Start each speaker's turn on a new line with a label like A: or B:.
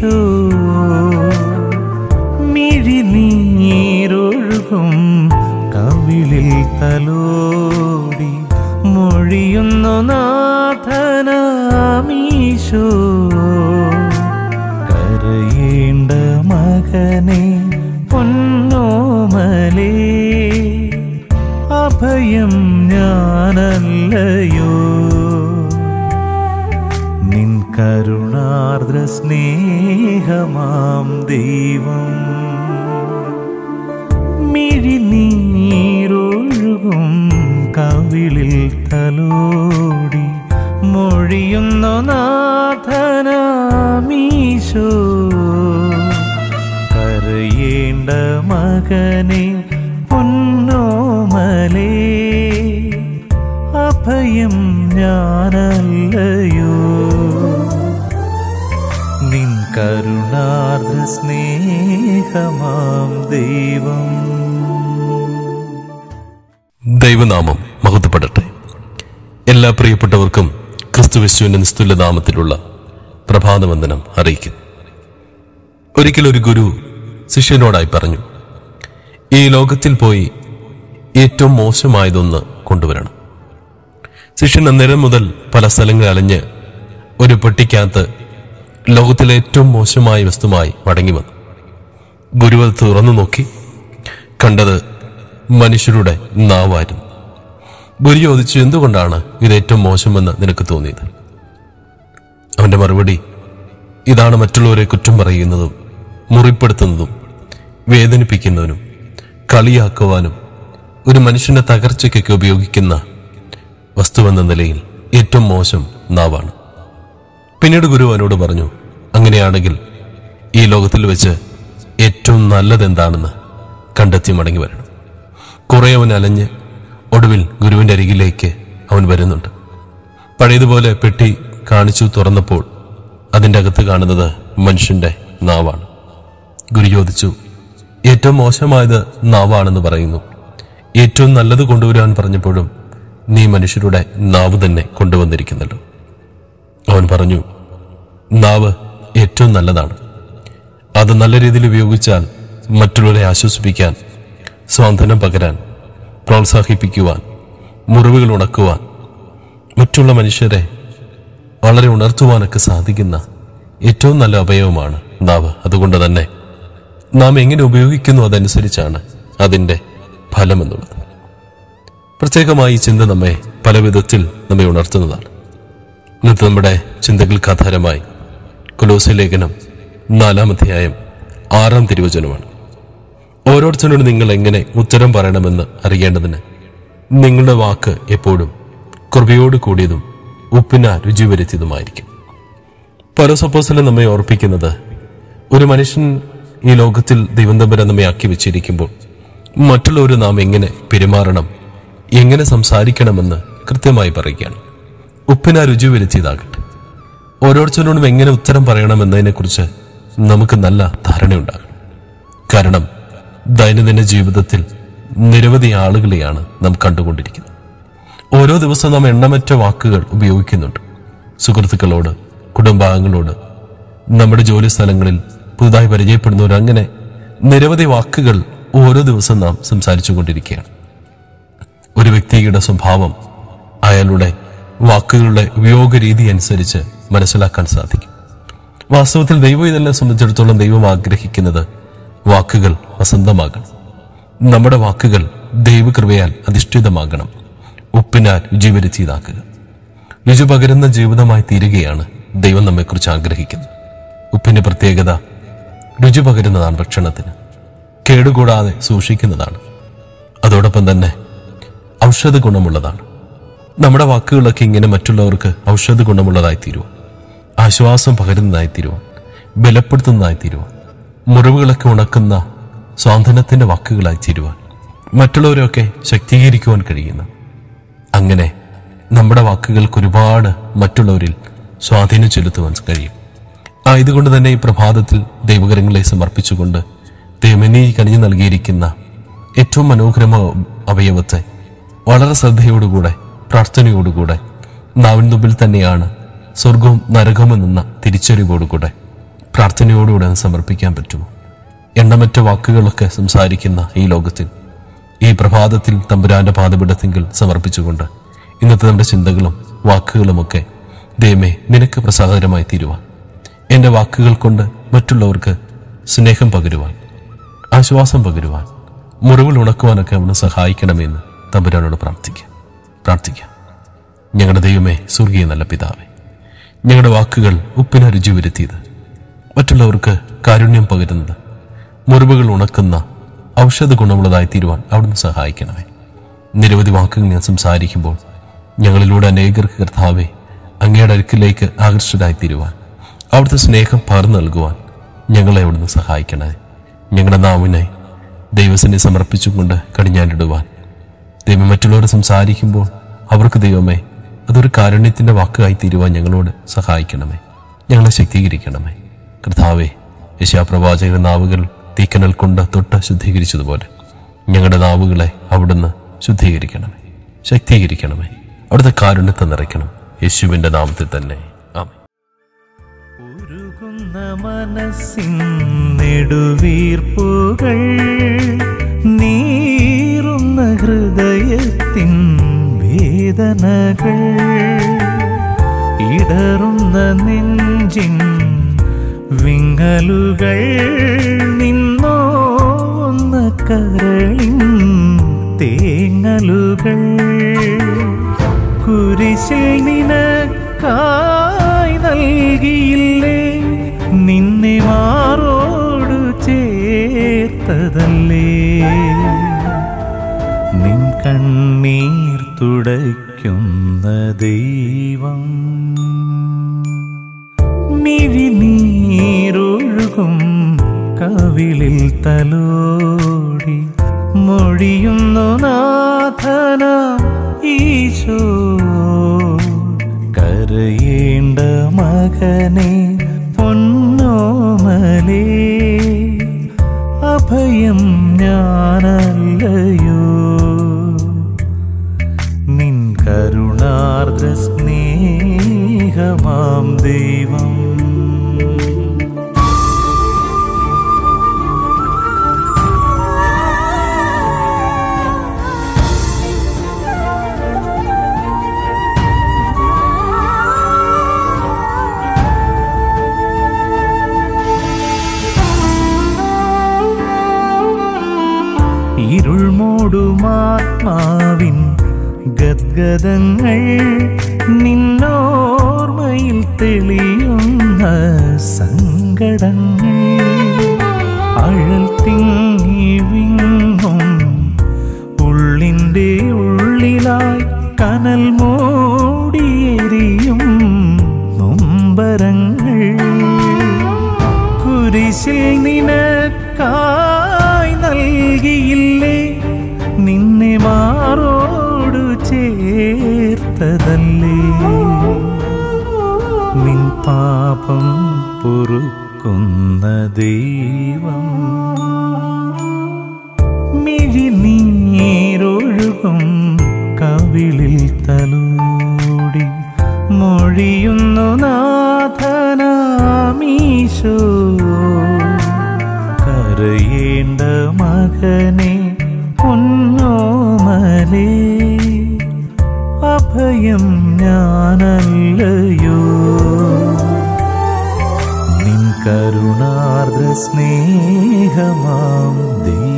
A: ഈശോ മിഴിനീരൊഴുകും കവിളിൽ തലോടി മൊഴിയുന്നു നാഥനാമീശോ. കരയേണ്ട മകനെ പൊന്നോമലേ അഭയം ഞാനല്ലയോ? കരുണാർദ്ര സ്നേഹമാം ദൈവം. മിഴിനീരൊഴുകും കവിളിൽ തലോടി മൊഴിയുന്നു നാഥനാമീശോ. കരയേണ്ട മകനെ പൊന്നോമലേ. അഭയം ഞാനല്ലയോ? സ്നേഹമാം ദൈവം.
B: ദൈവനാമം മഹത്വപ്പെടട്ടെ. എല്ലാ പ്രിയപ്പെട്ടവർക്കും ക്രിസ്തുവിശുവിന്റെ നിസ്തുല്യ നാമത്തിലുള്ള പ്രഭാതവന്ദനം അറിയിക്കുന്നു. ഒരിക്കൽ ഒരു ഗുരു ശിഷ്യനോടായി പറഞ്ഞു ഈ ലോകത്തിൽ പോയി ഏറ്റവും മോശമായതൊന്ന് കൊണ്ടുവരണം. ശിഷ്യൻ അന്നേരം മുതൽ പല സ്ഥലങ്ങൾ അലഞ്ഞ് ഒരു പെട്ടിക്കകത്ത് ലോകത്തിലെ ഏറ്റവും മോശമായ വസ്തുമായി മടങ്ങി വന്നു. ഗുരു തുറന്നു നോക്കി. കണ്ടത് മനുഷ്യരുടെ നാവായിരുന്നു. ഗുരു ചോദിച്ചു എന്തുകൊണ്ടാണ് ഇത് ഏറ്റവും മോശമെന്ന് നിനക്ക് തോന്നിയത്? അവന്റെ മറുപടി ഇതാണ് മറ്റുള്ളവരെ കുറ്റം പറയുന്നതും മുറിപ്പെടുത്തുന്നതും വേദനിപ്പിക്കുന്നതിനും കളിയാക്കുവാനും ഒരു മനുഷ്യന്റെ തകർച്ചയ്ക്കൊക്കെ ഉപയോഗിക്കുന്ന വസ്തുവെന്ന നിലയിൽ ഏറ്റവും മോശം നാവാണ്. പിന്നീട് ഗുരു അവനോട് പറഞ്ഞു അങ്ങനെയാണെങ്കിൽ ഈ ലോകത്തിൽ വെച്ച് ഏറ്റവും നല്ലതെന്താണെന്ന് കണ്ടെത്തി മടങ്ങി വരണം. കുറെ അവൻ അലഞ്ഞ് ഒടുവിൽ ഗുരുവിന്റെ അരികിലേക്ക് അവൻ വരുന്നുണ്ട്. പഴയതുപോലെ പെട്ടി കാണിച്ചു തുറന്നപ്പോൾ അതിന്റെ അകത്ത് കാണുന്നത് മനുഷ്യന്റെ നാവാണ്. ഗുരു ചോദിച്ചു ഏറ്റവും മോശമായത് നാവാണെന്ന് പറയുന്നു. ഏറ്റവും നല്ലത് കൊണ്ടുവരാൻ പറഞ്ഞപ്പോഴും നീ മനുഷ്യരുടെ നാവ് തന്നെ കൊണ്ടുവന്നിരിക്കുന്നല്ലോ അവൻ പറഞ്ഞു നാവ് ഏറ്റവും നല്ലതാണ്. അത് നല്ല രീതിയിൽ ഉപയോഗിച്ചാൽ മറ്റുള്ളവരെ ആശ്വസിപ്പിക്കാൻ സ്വാന്തനം പകരാൻ പ്രോത്സാഹിപ്പിക്കുവാൻ മുറിവുകൾ ഉണക്കുവാൻ മറ്റുള്ള മനുഷ്യരെ വളരെ ഉണർത്തുവാനൊക്കെ സാധിക്കുന്ന ഏറ്റവും നല്ല അവയവമാണ് നാവ്. അതുകൊണ്ട് തന്നെ നാം എങ്ങനെ ഉപയോഗിക്കുന്നു അതനുസരിച്ചാണ് അതിന്റെ ഫലമെന്നുള്ളത്. പ്രത്യേകമായി ചിന്ത നമ്മെ പല വിധത്തിൽ നമ്മെ ഉണർത്തുന്നതാണ്. ഇന്നത്തെ നമ്മുടെ ചിന്തകൾക്ക് ആധാരമായി കൊലോസ ലേഖനം നാലാം അധ്യായം ആറാം തിരുവചനമാണ്. ഓരോരുത്തരോട് നിങ്ങൾ എങ്ങനെ ഉത്തരം പറയണമെന്ന് അറിയേണ്ടതിന് നിങ്ങളുടെ വാക്ക് എപ്പോഴും കൃപയോട് കൂടിയതും ഉപ്പിന രുചി വരുത്തിയതുമായിരിക്കും. പരസപ്പോസലം നമ്മെ ഓർപ്പിക്കുന്നത് ഒരു മനുഷ്യൻ ഈ ലോകത്തിൽ ദൈവന്തപുരം നമ്മെ ആക്കി വെച്ചിരിക്കുമ്പോൾ മറ്റുള്ളവർ നാം എങ്ങനെ പെരുമാറണം എങ്ങനെ സംസാരിക്കണമെന്ന് കൃത്യമായി പറയുകയാണ്. ഉപ്പിന രുചി വരുത്തിയതാകട്ടെ. ഓരോരുത്തരോടും എങ്ങനെ ഉത്തരം പറയണമെന്നതിനെക്കുറിച്ച് നമുക്ക് നല്ല ധാരണയുണ്ടാകണം. കാരണം ദൈനംദിന ജീവിതത്തിൽ നിരവധി ആളുകളെയാണ് നാം കണ്ടുകൊണ്ടിരിക്കുന്നത്. ഓരോ ദിവസവും നാം എണ്ണമറ്റ വാക്കുകൾ ഉപയോഗിക്കുന്നുണ്ട്. സുഹൃത്തുക്കളോട് കുടുംബാംഗങ്ങളോട് നമ്മുടെ ജോലി സ്ഥലങ്ങളിൽ പുതുതായി പരിചയപ്പെടുന്നവർ അങ്ങനെ നിരവധി വാക്കുകൾ ഓരോ ദിവസം നാം സംസാരിച്ചു കൊണ്ടിരിക്കുകയാണ് ഒരു വ്യക്തിയുടെ സ്വഭാവം അയാളുടെ വാക്കുകളുടെ ഉപയോഗ രീതി അനുസരിച്ച് മനസ്സിലാക്കാൻ സാധിക്കും. വാസ്തവത്തിൽ ദൈവം ഇതെല്ലാം സംബന്ധിച്ചിടത്തോളം ദൈവം ആഗ്രഹിക്കുന്നത് വാക്കുകൾ വസന്തമാകണം. നമ്മുടെ വാക്കുകൾ ദൈവകൃപയാൽ അധിഷ്ഠിതമാകണം. ഉപ്പിനാൽ രുചിവരുത്തിയതാക്കുക രുചി പകരുന്ന ജീവിതമായി തീരുകയാണ് ദൈവം നമ്മെക്കുറിച്ച് ആഗ്രഹിക്കുന്നത്. ഉപ്പിന്റെ പ്രത്യേകത രുചി പകരുന്നതാണ് ഭക്ഷണത്തിന്. കേടുകൂടാതെ സൂക്ഷിക്കുന്നതാണ്. അതോടൊപ്പം തന്നെ ഔഷധ ഗുണമുള്ളതാണ് നമ്മുടെ വാക്കുകളൊക്കെ ഇങ്ങനെ മറ്റുള്ളവർക്ക് ഔഷധ ഗുണമുള്ളതായി തീരുവാൻ ആശ്വാസം പകരുന്നതായി തീരുവാൻ ബലപ്പെടുത്തുന്നതായി തീരുവാൻ മുറിവുകളൊക്കെ ഉണക്കുന്ന സ്വാതന്ത്ര്യത്തിന്റെ വാക്കുകളായി തീരുവാൻ മറ്റുള്ളവരെയൊക്കെ ശക്തീകരിക്കുവാൻ കഴിയുന്ന. അങ്ങനെ നമ്മുടെ വാക്കുകൾക്ക് ഒരുപാട് മറ്റുള്ളവരിൽ സ്വാധീനം ചെലുത്തുവാൻ കഴിയും. ആയതുകൊണ്ട് തന്നെ ഈ പ്രഭാതത്തിൽ ദൈവകരങ്ങളെ സമർപ്പിച്ചുകൊണ്ട് ദൈവനീ കനിഞ്ഞു നൽകിയിരിക്കുന്ന ഏറ്റവും മനോഹരമായ അവയവത്തെ വളരെ ശ്രദ്ധയോടുകൂടെ പ്രാർത്ഥനയോടുകൂടെ. നാവിൻ മുമ്പിൽ തന്നെയാണ് സ്വർഗവും നരകവും എന്ന തിരിച്ചറിവോടുകൂടെ പ്രാർത്ഥനയോടുകൂടെ സമർപ്പിക്കാൻ പറ്റുമോ? എണ്ണമറ്റ വാക്കുകളൊക്കെ സംസാരിക്കുന്ന ഈ ലോകത്തിൽ ഈ പ്രഭാതത്തിൽ തമ്പുരാന്റെ പാതപിടത്തെങ്കിൽ സമർപ്പിച്ചുകൊണ്ട് ഇന്നത്തെ നമ്മുടെ ചിന്തകളും വാക്കുകളുമൊക്കെ ദൈവമേ നിനക്ക് പ്രസാദകരമായി തീരുവാൻ. എന്റെ വാക്കുകൾ കൊണ്ട് മറ്റുള്ളവർക്ക് സ്നേഹം പകരുവാൻ ആശ്വാസം പകരുവാൻ മുറിവുകൾ ഉണക്കുവാനൊക്കെ അവനെ സഹായിക്കണമെന്ന് തമ്പുരാനോട് പ്രാർത്ഥിക്കാം. പ്രാർത്ഥിക്കാം. ഞങ്ങളുടെ ദൈവമേ സ്വർഗീയ നല്ല പിതാവേ ഞങ്ങളുടെ വാക്കുകൾ ഉപ്പിന് രുചി വരുത്തിയത് മറ്റുള്ളവർക്ക് കാരുണ്യം പകരുന്നത് മുറിവുകൾ ഉണക്കുന്ന ഔഷധ ഗുണമുള്ളതായി തീരുവാൻ അവിടുന്ന് സഹായിക്കണമേ. നിരവധി വാക്കുകൾ ഞാൻ സംസാരിക്കുമ്പോൾ ഞങ്ങളിലൂടെ അനേകർക്ക് കർത്താവെ അങ്ങയുടെ അടുക്കിലേക്ക് ആകർഷിതരായി തീരുവാൻ അവിടുത്തെ സ്നേഹം പകർന്നു നൽകുവാൻ ഞങ്ങളെ അവിടുന്ന് സഹായിക്കണേ ഞങ്ങളുടെ നാവിനെ ദൈവസനെ സമർപ്പിച്ചുകൊണ്ട് കടിഞ്ഞാനിടുവാൻ ദൈവം മറ്റുള്ളവരെ സംസാരിക്കുമ്പോൾ അവർക്ക് ദൈവമേ അതൊരു കാരുണ്യത്തിന്റെ വാക്കായി തീരുവാൻ ഞങ്ങളോട് സഹായിക്കണമേ. ഞങ്ങളെ ശക്തീകരിക്കണമേ. കർത്താവേ യശാപ്രവാചകരുടെ നാവുകൾ തീക്കനൽ കൊണ്ട് തൊട്ട് ശുദ്ധീകരിച്ചതുപോലെ ഞങ്ങളുടെ നാവുകളെ അവിടുന്ന് ശുദ്ധീകരിക്കണമേ. ശക്തീകരിക്കണമേ. അവിടുത്തെ കാരുണ്യത്തെ നിറയ്ക്കണം. യേശുവിന്റെ നാമത്തിൽ തന്നെ. ആമേ
A: നീറുന്ന ഹൃദയത്തിൻ വേദനകൾ ഇടറുന്ന നെഞ്ചിൻ വിങ്ങലുകൾ നിന്നോന്ന കരളിൻ തേങ്ങലുകൾ. കുരിശിൽ നിനക്കായി നൽകിയില്ലേ? നിന്നെ മാറോട് ചേർത്തതല്ലേ? നിൻ കണ്ണീർ തുടയ്ക്കുന്ന ദൈവം. മിഴിനീരൊഴുകും കവിളിൽ തലോടി. മൊഴിയുന്നു നാഥന ഈശോ. കരയേണ്ട മകനെ പൊന്നോമലേ. അഭയം ഞാനല്ലയോ കരുണാർദ്ര സ്നേഹമാം ദൈവം. ഇരുൾ മൂടുമാത്മാവിൻ ഗദ്ഗതങ്ങൾ നിന്നോർമ്മയിൽ തെളിയുന്ന സങ്കടങ്ങൾ. അഴൽ തിങ്ങി വിങ്ങും ഉള്ളിന്റെ ഉള്ളിലായി കനൽ മൂടിയെരിയും നൊമ്പരങ്ങൾ. കുരിശിൽ നിനക്കായി പാപം പൊറുക്കുന്ന ദൈവം. മിഴി നീരൊഴുകും കവിളിൽ തലോടി മൊഴിയുന്നു നാഥനാമീശോ. കരയേണ്ട മകനെ പൊന്നോമലേ. അഭയം ഞാനല്ലയോ? കരുണാർദ്ര സ്നേഹമാം ദേ